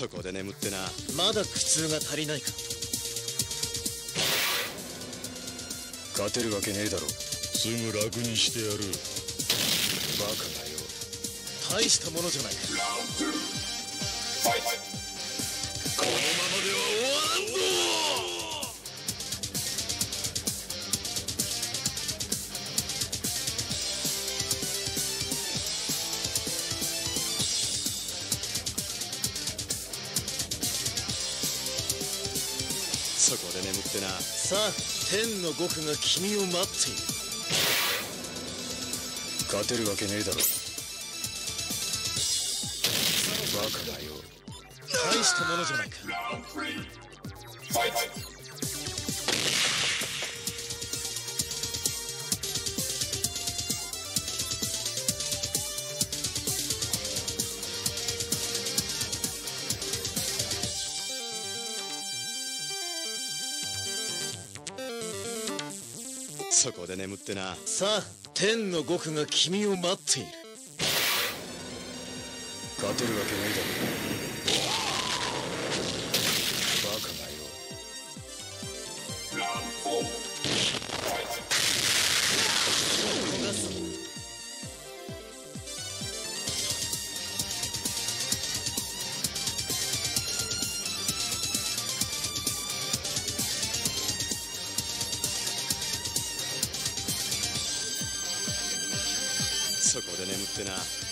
そこで眠ってなまだ苦痛が足りないか勝てるわけねえだろ。すぐ楽にしてやる。バカがよ大したものじゃないか。そこで眠ってな。さあ天の極が君を待っている。勝てるわけねえだろ。バカがよ。大したものじゃないかそこで眠ってな。さあ天の極が君を待っている。勝てるわけねえだろそこで眠ってな。